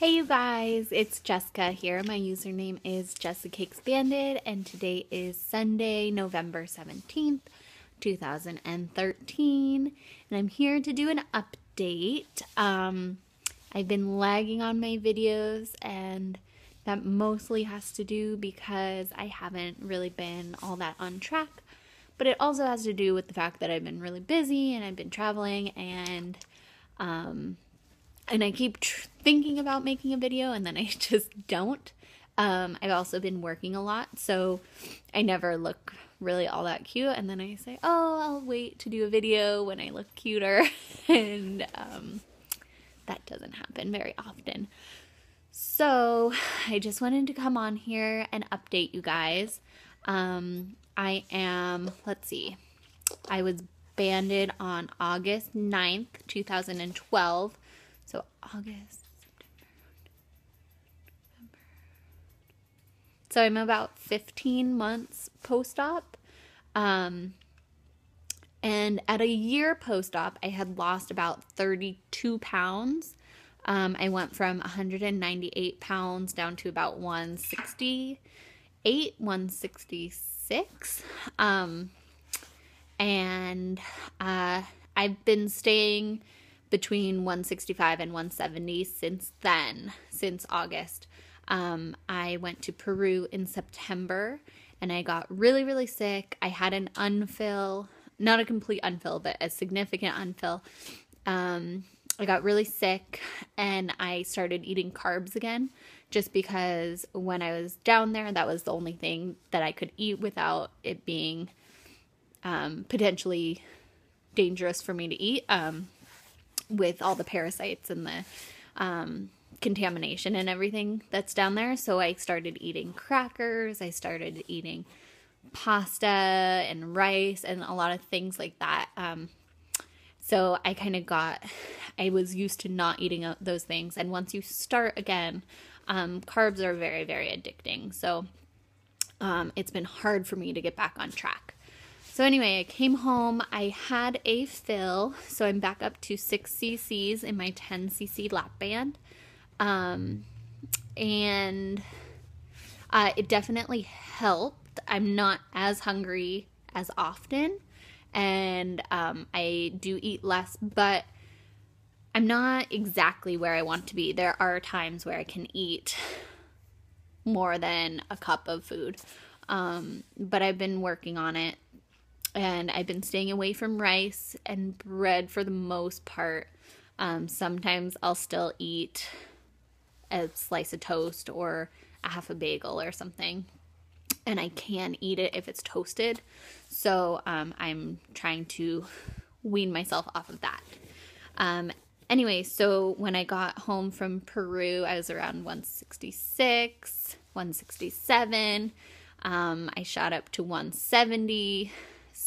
Hey you guys, it's Jessica here. My username is Jessica Expanded, and today is Sunday, November 17th, 2013. And I'm here to do an update. Um, I've been lagging on my videos, and that mostly has to do because I haven't really been all that on track. But it also has to do with the fact that I've been really busy and I've been traveling and um, and I keep tr- thinking about making a video and then I just don't. Um, I've also been working a lot, so I never look really all that cute. And then I say, oh, I'll wait to do a video when I look cuter. and um, that doesn't happen very often. So I just wanted to come on here and update you guys. Um, I am, let's see, I was banded on August 9th, 2012. So August, September. So I'm about 15 months post op. Um, and at a year post op, I had lost about 32 pounds. Um, I went from 198 pounds down to about 168, 166. Um, and uh, I've been staying between 165 and 170 since then, since August. Um, I went to Peru in September and I got really, really sick. I had an unfill, not a complete unfill, but a significant unfill. Um, I got really sick and I started eating carbs again just because when I was down there, that was the only thing that I could eat without it being um, potentially dangerous for me to eat. Um, with all the parasites and the um, contamination and everything that's down there. So I started eating crackers, I started eating pasta and rice and a lot of things like that. Um, so I kind of got, I was used to not eating those things. And once you start again, um, carbs are very, very addicting. So um, it's been hard for me to get back on track. So anyway, I came home. I had a fill, so I'm back up to six cc's in my 10 cc lap band, um, and uh, it definitely helped. I'm not as hungry as often, and um, I do eat less, but I'm not exactly where I want to be. There are times where I can eat more than a cup of food, um, but I've been working on it and I've been staying away from rice and bread for the most part. Um, sometimes I'll still eat a slice of toast or a half a bagel or something, and I can eat it if it's toasted. So um, I'm trying to wean myself off of that. Um, anyway, so when I got home from Peru, I was around 166, 167. Um, I shot up to 170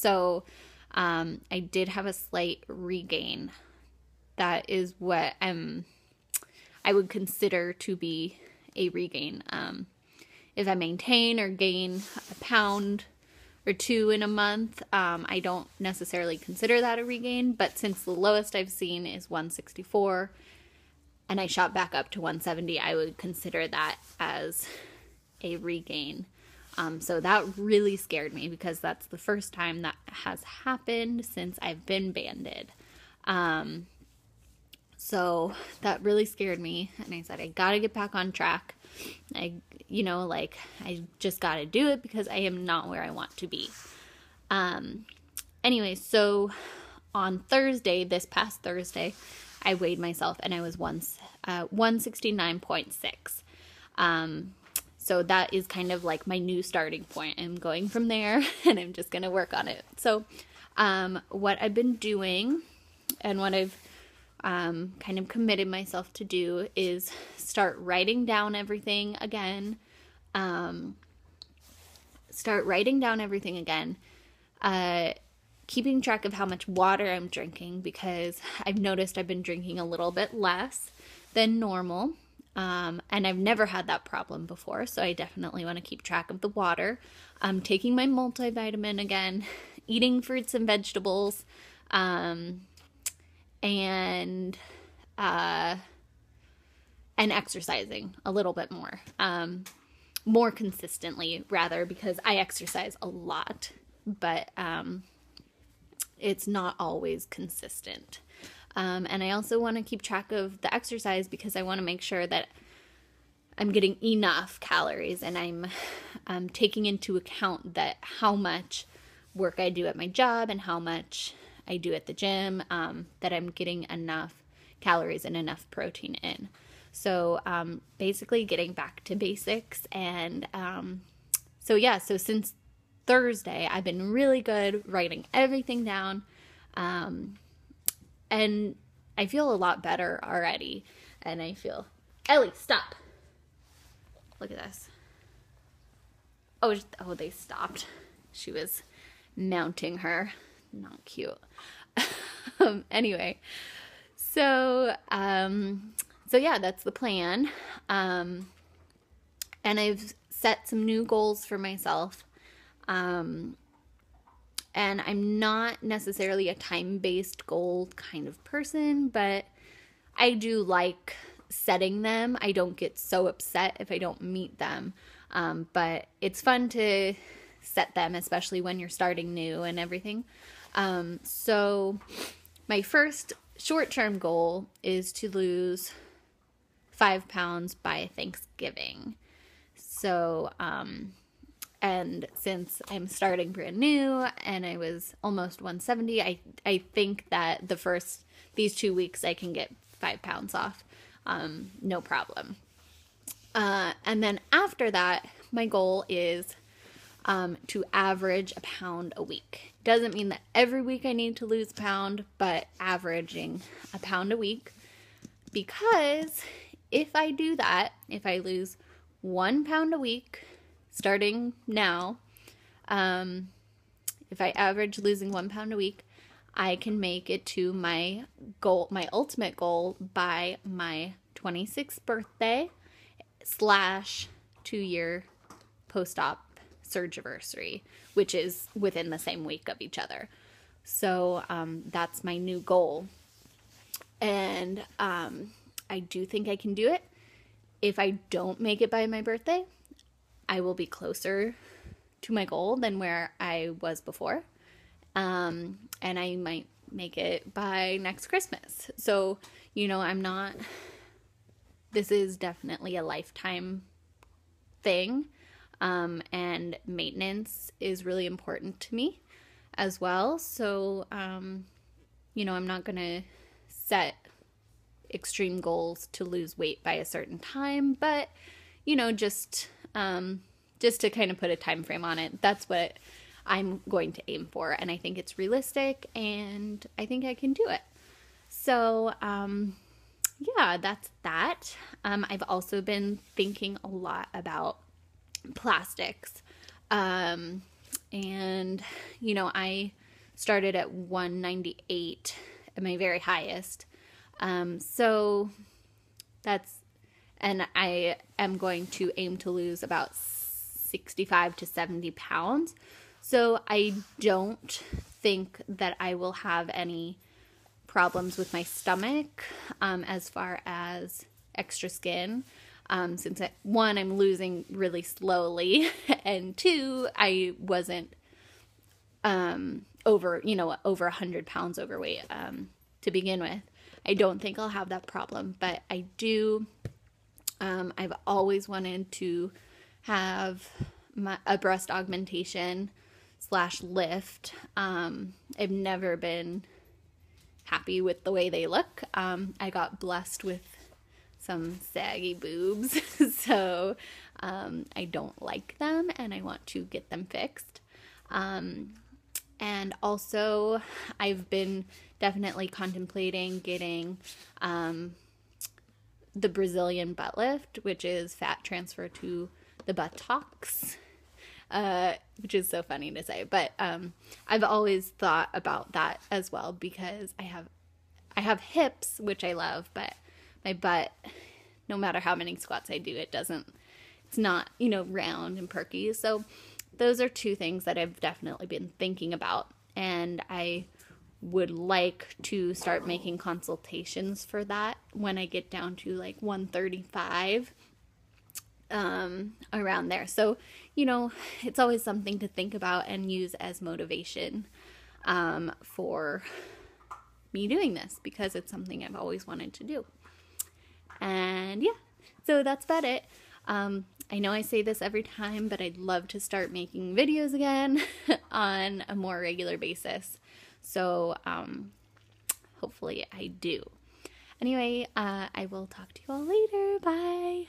so um, I did have a slight regain. That is what um, I would consider to be a regain. Um, if I maintain or gain a pound or two in a month, um, I don't necessarily consider that a regain. But since the lowest I've seen is 164 and I shot back up to 170, I would consider that as a regain. Um, so that really scared me because that's the first time that has happened since I've been banded. Um, so that really scared me. And I said, I gotta get back on track. I, you know, like, I just gotta do it because I am not where I want to be. Um, anyway, so on Thursday, this past Thursday, I weighed myself and I was once uh, 169.6. Um, so that is kind of like my new starting point. I'm going from there and I'm just going to work on it. So, um, what I've been doing and what I've um, kind of committed myself to do is start writing down everything again. Um, start writing down everything again. Uh, keeping track of how much water I'm drinking because I've noticed I've been drinking a little bit less than normal. Um, and I've never had that problem before, so I definitely want to keep track of the water. I'm taking my multivitamin again, eating fruits and vegetables, um, and uh, and exercising a little bit more. Um, more consistently, rather, because I exercise a lot, but um, it's not always consistent. Um, and I also want to keep track of the exercise because I want to make sure that I'm getting enough calories and I'm um, taking into account that how much work I do at my job and how much I do at the gym, um, that I'm getting enough calories and enough protein in. So um, basically, getting back to basics. And um, so, yeah, so since Thursday, I've been really good writing everything down. Um, and I feel a lot better already. And I feel, Ellie, stop. Look at this. Oh, oh, they stopped. She was mounting her. Not cute. um, anyway, so um, so yeah, that's the plan. Um, and I've set some new goals for myself. Um, and I'm not necessarily a time based goal kind of person, but I do like setting them. I don't get so upset if I don't meet them. Um, but it's fun to set them, especially when you're starting new and everything. Um, so, my first short term goal is to lose five pounds by Thanksgiving. So, um, and since I'm starting brand new and I was almost 170, I, I think that the first, these two weeks, I can get five pounds off. Um, no problem. Uh, and then after that, my goal is um, to average a pound a week. Doesn't mean that every week I need to lose a pound, but averaging a pound a week because if I do that, if I lose one pound a week starting now, um, if I average losing one pound a week, I can make it to my goal, my ultimate goal by my 26th birthday slash two year post op surge anniversary, which is within the same week of each other. So um, that's my new goal. And um, I do think I can do it. If I don't make it by my birthday, I will be closer to my goal than where I was before. Um, and I might make it by next Christmas. So, you know, I'm not, this is definitely a lifetime thing. Um, and maintenance is really important to me as well. So, um, you know, I'm not going to set extreme goals to lose weight by a certain time, but you know, just um, just to kind of put a time frame on it. That's what I'm going to aim for, and I think it's realistic, and I think I can do it. So, um, yeah, that's that. Um, I've also been thinking a lot about plastics, um, and you know, I started at 198 at my very highest um, so that's, and I am going to aim to lose about 65 to 70 pounds. So I don't think that I will have any problems with my stomach um, as far as extra skin. Um, since I, one, I'm losing really slowly, and two, I wasn't um, over, you know, over 100 pounds overweight um, to begin with. I don't think I'll have that problem, but I do. Um, I've always wanted to have my, a breast augmentation slash lift. Um, I've never been happy with the way they look. Um, I got blessed with some saggy boobs, so um, I don't like them and I want to get them fixed. Um, and also, I've been definitely contemplating getting um, the Brazilian butt lift, which is fat transfer to the buttocks, uh, which is so funny to say. But um, I've always thought about that as well because I have I have hips, which I love, but my butt, no matter how many squats I do, it doesn't. It's not you know round and perky. So those are two things that I've definitely been thinking about. And I would like to start making consultations for that when I get down to like 135 um, around there. So, you know, it's always something to think about and use as motivation um, for me doing this because it's something I've always wanted to do. And yeah, so that's about it. Um, I know I say this every time, but I'd love to start making videos again on a more regular basis. So um, hopefully I do. Anyway, uh, I will talk to you all later. Bye.